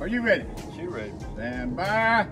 Are you ready? She ready. Stand by.